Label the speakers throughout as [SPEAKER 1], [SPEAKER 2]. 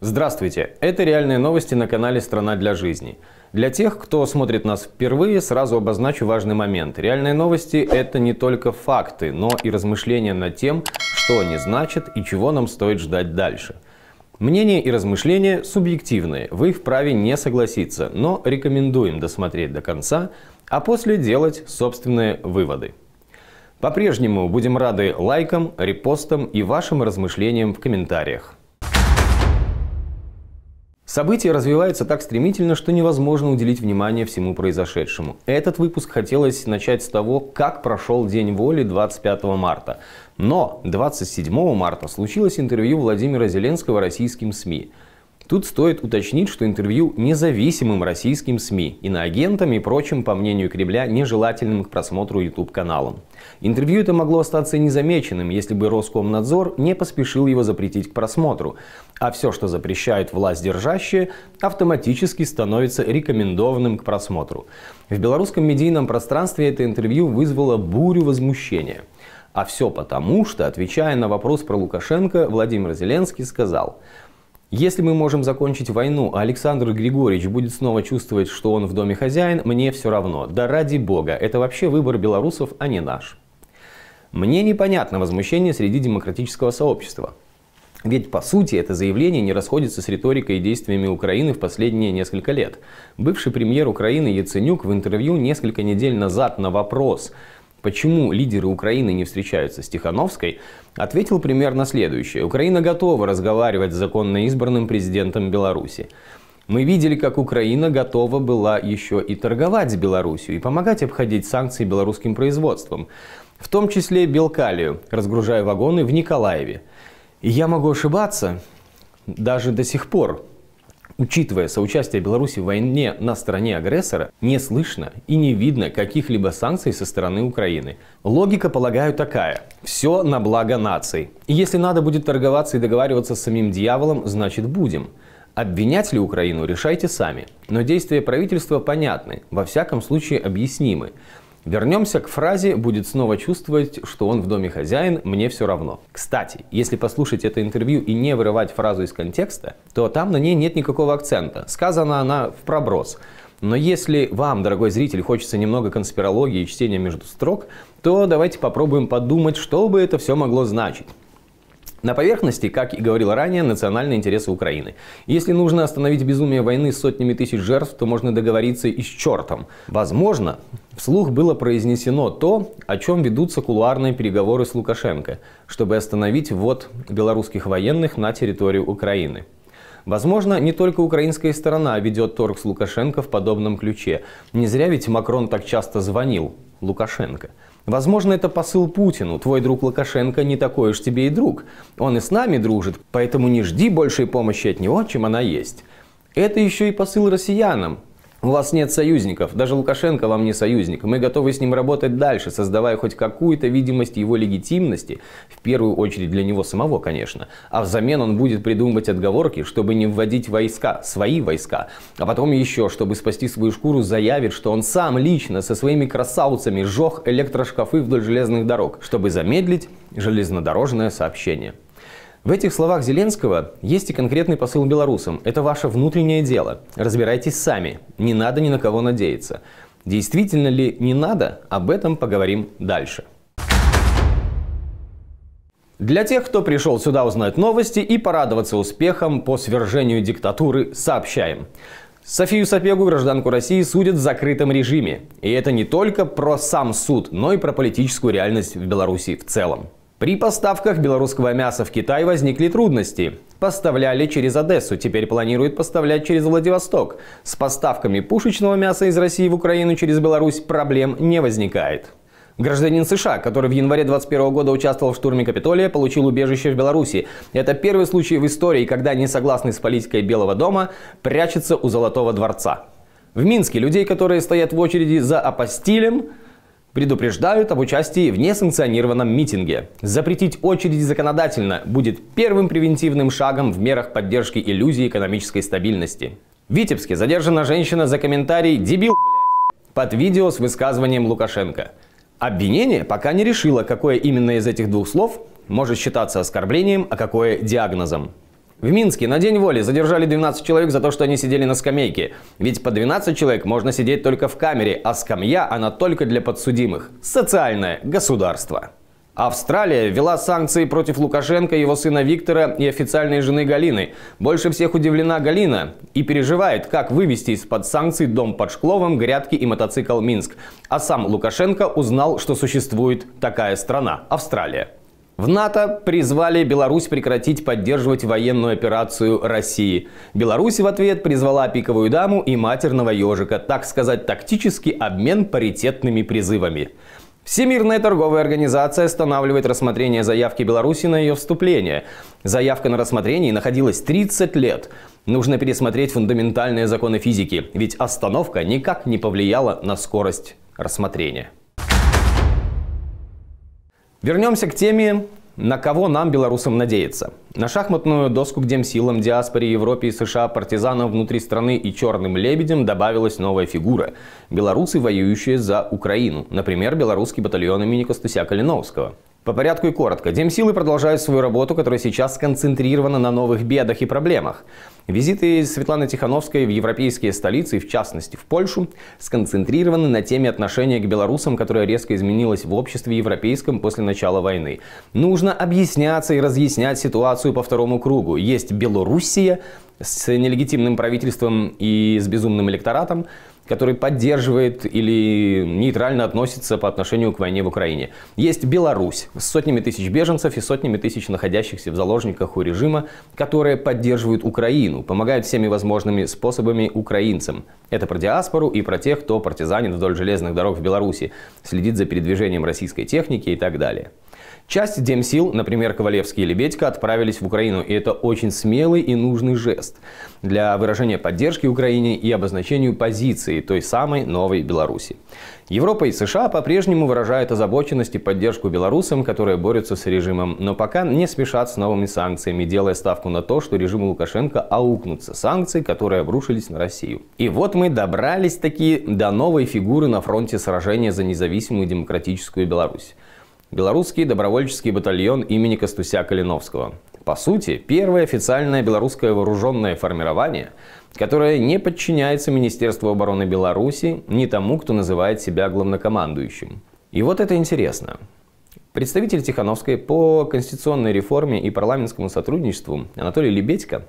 [SPEAKER 1] Здравствуйте! Это реальные новости на канале «Страна для жизни». Для тех, кто смотрит нас впервые, сразу обозначу важный момент. Реальные новости – это не только факты, но и размышления над тем, что они значат и чего нам стоит ждать дальше. Мнения и размышления субъективные, вы вправе не согласиться, но рекомендуем досмотреть до конца, а после делать собственные выводы. По-прежнему будем рады лайкам, репостам и вашим размышлениям в комментариях. События развиваются так стремительно, что невозможно уделить внимание всему произошедшему. Этот выпуск хотелось начать с того, как прошел День воли 25 марта. Но 27 марта случилось интервью Владимира Зеленского российским СМИ – Тут стоит уточнить, что интервью независимым российским СМИ, иноагентам и прочим, по мнению Кремля, нежелательным к просмотру YouTube-каналам. Интервью это могло остаться незамеченным, если бы Роскомнадзор не поспешил его запретить к просмотру. А все, что запрещает власть держащая, автоматически становится рекомендованным к просмотру. В белорусском медийном пространстве это интервью вызвало бурю возмущения. А все потому, что, отвечая на вопрос про Лукашенко, Владимир Зеленский сказал – если мы можем закончить войну, а Александр Григорьевич будет снова чувствовать, что он в доме хозяин, мне все равно. Да ради бога, это вообще выбор белорусов, а не наш. Мне непонятно возмущение среди демократического сообщества. Ведь, по сути, это заявление не расходится с риторикой и действиями Украины в последние несколько лет. Бывший премьер Украины Яценюк в интервью несколько недель назад на вопрос – Почему лидеры Украины не встречаются с Тихановской, ответил примерно следующее. Украина готова разговаривать с законно избранным президентом Беларуси. Мы видели, как Украина готова была еще и торговать с Беларусью и помогать обходить санкции белорусским производством, в том числе Белкалию, разгружая вагоны в Николаеве. И я могу ошибаться, даже до сих пор Учитывая соучастие Беларуси в войне на стороне агрессора, не слышно и не видно каких-либо санкций со стороны Украины. Логика, полагаю, такая. Все на благо наций. И если надо будет торговаться и договариваться с самим дьяволом, значит будем. Обвинять ли Украину, решайте сами. Но действия правительства понятны, во всяком случае объяснимы. Вернемся к фразе «будет снова чувствовать, что он в доме хозяин, мне все равно». Кстати, если послушать это интервью и не вырывать фразу из контекста, то там на ней нет никакого акцента. Сказана она в проброс. Но если вам, дорогой зритель, хочется немного конспирологии и чтения между строк, то давайте попробуем подумать, что бы это все могло значить. На поверхности, как и говорил ранее, национальные интересы Украины. Если нужно остановить безумие войны с сотнями тысяч жертв, то можно договориться и с чертом. Возможно, вслух было произнесено то, о чем ведутся кулуарные переговоры с Лукашенко, чтобы остановить ввод белорусских военных на территорию Украины. Возможно, не только украинская сторона ведет торг с Лукашенко в подобном ключе. Не зря ведь Макрон так часто звонил Лукашенко. Возможно, это посыл Путину. Твой друг Лукашенко не такой уж тебе и друг. Он и с нами дружит, поэтому не жди большей помощи от него, чем она есть. Это еще и посыл россиянам. У вас нет союзников, даже Лукашенко вам не союзник. Мы готовы с ним работать дальше, создавая хоть какую-то видимость его легитимности, в первую очередь для него самого, конечно. А взамен он будет придумывать отговорки, чтобы не вводить войска, свои войска. А потом еще, чтобы спасти свою шкуру, заявит, что он сам лично со своими красавцами сжег электрошкафы вдоль железных дорог, чтобы замедлить железнодорожное сообщение. В этих словах Зеленского есть и конкретный посыл белорусам. Это ваше внутреннее дело. Разбирайтесь сами. Не надо ни на кого надеяться. Действительно ли не надо, об этом поговорим дальше. Для тех, кто пришел сюда узнать новости и порадоваться успехом по свержению диктатуры, сообщаем. Софию Сапегу, гражданку России, судят в закрытом режиме. И это не только про сам суд, но и про политическую реальность в Беларуси в целом. При поставках белорусского мяса в Китай возникли трудности. Поставляли через Одессу, теперь планируют поставлять через Владивосток. С поставками пушечного мяса из России в Украину через Беларусь проблем не возникает. Гражданин США, который в январе 2021 года участвовал в штурме Капитолия, получил убежище в Беларуси. Это первый случай в истории, когда несогласный с политикой Белого дома прячется у Золотого дворца. В Минске людей, которые стоят в очереди за апостилем, предупреждают об участии в несанкционированном митинге. Запретить очереди законодательно будет первым превентивным шагом в мерах поддержки иллюзии экономической стабильности. В Витебске задержана женщина за комментарий «дебил, блядь» под видео с высказыванием Лукашенко. Обвинение пока не решило, какое именно из этих двух слов может считаться оскорблением, а какое диагнозом. В Минске на День воли задержали 12 человек за то, что они сидели на скамейке. Ведь по 12 человек можно сидеть только в камере, а скамья она только для подсудимых. Социальное государство. Австралия ввела санкции против Лукашенко, его сына Виктора и официальной жены Галины. Больше всех удивлена Галина и переживает, как вывести из-под санкций дом под Шкловом, грядки и мотоцикл Минск. А сам Лукашенко узнал, что существует такая страна – Австралия. В НАТО призвали Беларусь прекратить поддерживать военную операцию России. Беларусь в ответ призвала пиковую даму и матерного ежика, так сказать, тактический обмен паритетными призывами. Всемирная торговая организация останавливает рассмотрение заявки Беларуси на ее вступление. Заявка на рассмотрение находилась 30 лет. Нужно пересмотреть фундаментальные законы физики, ведь остановка никак не повлияла на скорость рассмотрения. Вернемся к теме, на кого нам, белорусам, надеяться. На шахматную доску к демсилам, диаспоре, Европе и США, партизанам внутри страны и черным лебедям добавилась новая фигура. Белорусы, воюющие за Украину. Например, белорусский батальон имени Костуся Калиновского. По порядку и коротко. Демсилы продолжают свою работу, которая сейчас сконцентрирована на новых бедах и проблемах. Визиты Светланы Тихановской в европейские столицы, в частности в Польшу, сконцентрированы на теме отношения к белорусам, которая резко изменилась в обществе европейском после начала войны. Нужно объясняться и разъяснять ситуацию по второму кругу. Есть Белоруссия с нелегитимным правительством и с безумным электоратом, который поддерживает или нейтрально относится по отношению к войне в Украине. Есть Беларусь с сотнями тысяч беженцев и сотнями тысяч находящихся в заложниках у режима, которые поддерживают Украину, помогают всеми возможными способами украинцам. Это про диаспору и про тех, кто партизанит вдоль железных дорог в Беларуси, следит за передвижением российской техники и так далее. Часть демсил, например, Ковалевский и Лебедько, отправились в Украину, и это очень смелый и нужный жест для выражения поддержки Украине и обозначению позиции той самой новой Беларуси. Европа и США по-прежнему выражают озабоченность и поддержку белорусам, которые борются с режимом, но пока не спешат с новыми санкциями, делая ставку на то, что режиму Лукашенко аукнутся санкции, которые обрушились на Россию. И вот мы добрались таки до новой фигуры на фронте сражения за независимую демократическую Беларусь. Белорусский добровольческий батальон имени Костуся Калиновского. По сути, первое официальное белорусское вооруженное формирование, которое не подчиняется Министерству обороны Беларуси ни тому, кто называет себя главнокомандующим. И вот это интересно. Представитель Тихановской по конституционной реформе и парламентскому сотрудничеству Анатолий Лебедько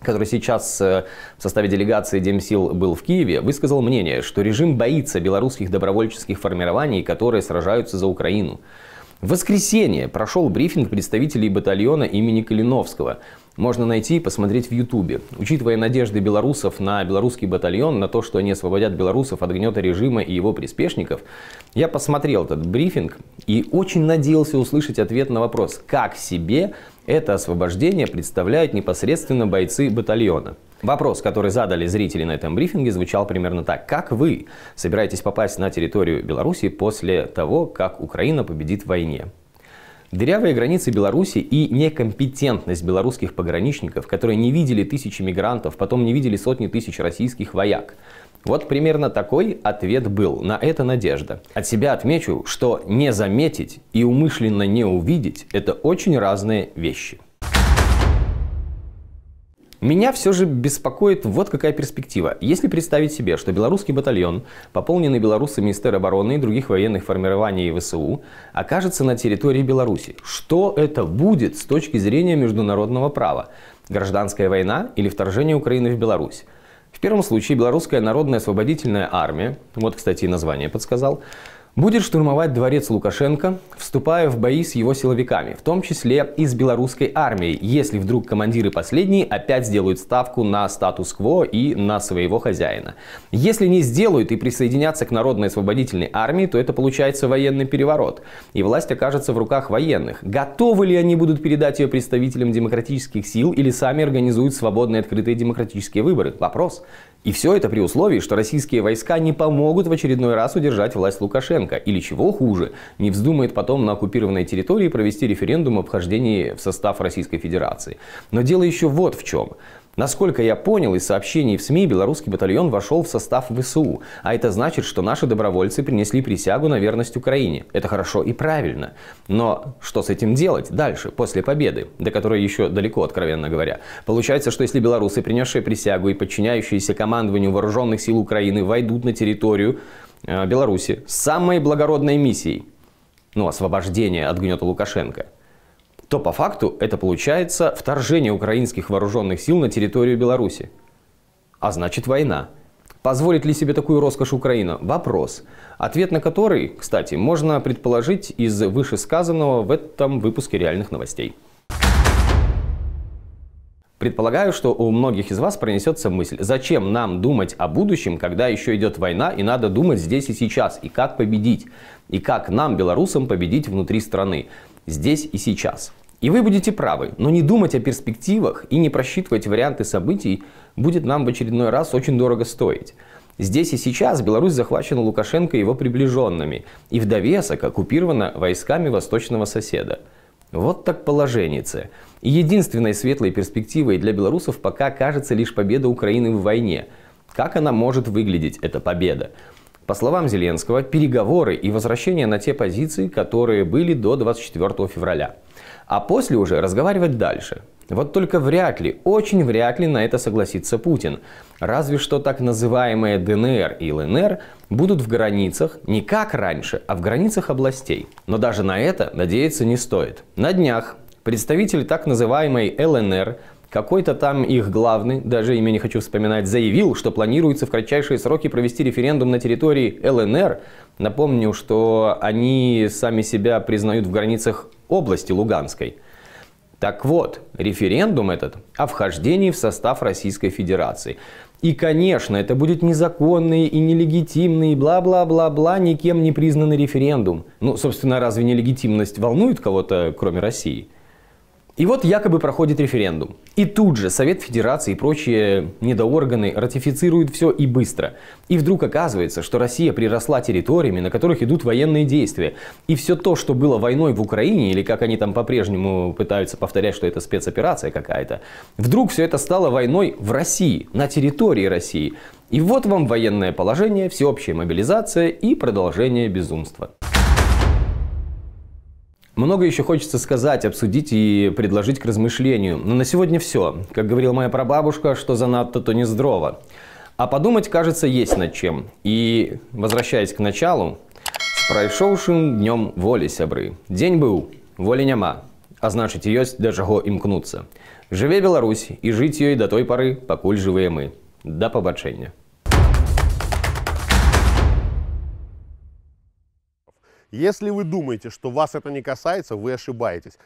[SPEAKER 1] который сейчас э, в составе делегации Демсил был в Киеве, высказал мнение, что режим боится белорусских добровольческих формирований, которые сражаются за Украину. В воскресенье прошел брифинг представителей батальона имени Калиновского. Можно найти и посмотреть в Ютубе. Учитывая надежды белорусов на белорусский батальон, на то, что они освободят белорусов от гнета режима и его приспешников, я посмотрел этот брифинг и очень надеялся услышать ответ на вопрос, как себе это освобождение представляют непосредственно бойцы батальона. Вопрос, который задали зрители на этом брифинге, звучал примерно так. Как вы собираетесь попасть на территорию Беларуси после того, как Украина победит в войне? Дырявые границы Беларуси и некомпетентность белорусских пограничников, которые не видели тысячи мигрантов, потом не видели сотни тысяч российских вояк. Вот примерно такой ответ был. На это надежда. От себя отмечу, что не заметить и умышленно не увидеть – это очень разные вещи. Меня все же беспокоит вот какая перспектива. Если представить себе, что белорусский батальон, пополненный белорусами из теробороны и других военных формирований ВСУ, окажется на территории Беларуси, что это будет с точки зрения международного права? Гражданская война или вторжение Украины в Беларусь? В первом случае Белорусская народная освободительная армия, вот, кстати, название подсказал, будет штурмовать дворец Лукашенко, вступая в бои с его силовиками, в том числе и с белорусской армией, если вдруг командиры последние опять сделают ставку на статус-кво и на своего хозяина. Если не сделают и присоединятся к Народной освободительной армии, то это получается военный переворот, и власть окажется в руках военных. Готовы ли они будут передать ее представителям демократических сил или сами организуют свободные открытые демократические выборы? Вопрос. И все это при условии, что российские войска не помогут в очередной раз удержать власть Лукашенко. Или чего хуже, не вздумает потом на оккупированной территории провести референдум о вхождении в состав Российской Федерации. Но дело еще вот в чем. Насколько я понял из сообщений в СМИ, белорусский батальон вошел в состав ВСУ. А это значит, что наши добровольцы принесли присягу на верность Украине. Это хорошо и правильно. Но что с этим делать дальше, после победы, до которой еще далеко, откровенно говоря? Получается, что если белорусы, принесшие присягу и подчиняющиеся командованию вооруженных сил Украины, войдут на территорию э, Беларуси с самой благородной миссией, ну, освобождение от гнета Лукашенко – то по факту это получается вторжение украинских вооруженных сил на территорию Беларуси. А значит война. Позволит ли себе такую роскошь Украина? Вопрос. Ответ на который, кстати, можно предположить из вышесказанного в этом выпуске реальных новостей. Предполагаю, что у многих из вас пронесется мысль, зачем нам думать о будущем, когда еще идет война, и надо думать здесь и сейчас, и как победить, и как нам, белорусам, победить внутри страны здесь и сейчас. И вы будете правы, но не думать о перспективах и не просчитывать варианты событий будет нам в очередной раз очень дорого стоить. Здесь и сейчас Беларусь захвачена Лукашенко и его приближенными, и в довесок оккупирована войсками восточного соседа. Вот так положение. И единственной светлой перспективой для белорусов пока кажется лишь победа Украины в войне. Как она может выглядеть, эта победа? По словам Зеленского, переговоры и возвращение на те позиции, которые были до 24 февраля. А после уже разговаривать дальше. Вот только вряд ли, очень вряд ли на это согласится Путин. Разве что так называемые ДНР и ЛНР будут в границах не как раньше, а в границах областей. Но даже на это надеяться не стоит. На днях представитель так называемой ЛНР какой-то там их главный, даже имя не хочу вспоминать, заявил, что планируется в кратчайшие сроки провести референдум на территории ЛНР. Напомню, что они сами себя признают в границах области Луганской. Так вот, референдум этот о вхождении в состав Российской Федерации. И, конечно, это будет незаконный и нелегитимный, бла-бла-бла-бла, никем не признанный референдум. Ну, собственно, разве нелегитимность волнует кого-то, кроме России? И вот якобы проходит референдум. И тут же Совет Федерации и прочие недоорганы ратифицируют все и быстро. И вдруг оказывается, что Россия приросла территориями, на которых идут военные действия. И все то, что было войной в Украине, или как они там по-прежнему пытаются повторять, что это спецоперация какая-то, вдруг все это стало войной в России, на территории России. И вот вам военное положение, всеобщая мобилизация и продолжение безумства. Много еще хочется сказать, обсудить и предложить к размышлению. Но на сегодня все. Как говорила моя прабабушка, что занадто, то не здорово. А подумать, кажется, есть над чем. И, возвращаясь к началу, с пройшоўшым днем воли сябры. День был, воли няма, а значит, ёсць да чаго імкнуцца. Жыве Беларусь і жыць ёй да той пары, пакуль жывыя мы. Да пабачэння.
[SPEAKER 2] Если вы думаете, что вас это не касается, вы ошибаетесь.